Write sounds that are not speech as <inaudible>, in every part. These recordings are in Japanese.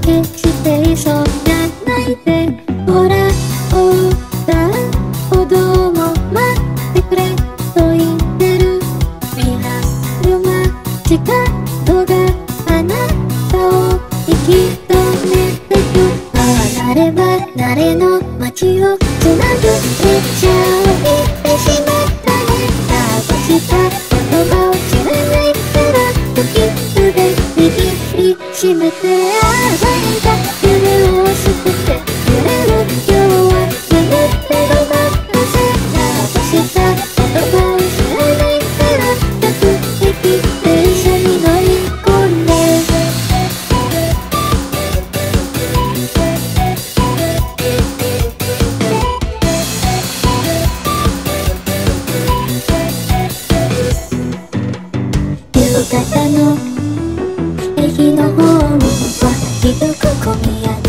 だしてそんな泣いてほらおら歩道も待ってくれと言ってる見張る街角があなたを生き止めてくあなればなれの街をつなぐ列車を行ってしまったねああどうしたしき締めてあがいた夢を捨ててひどく込み上げ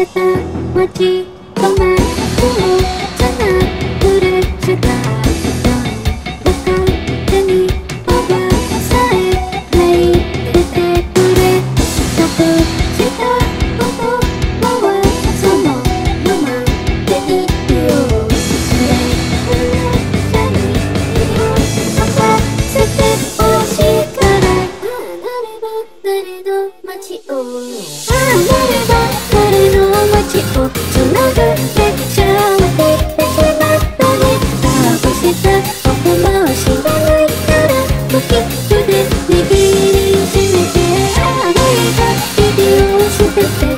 れた街止まってで <laughs> す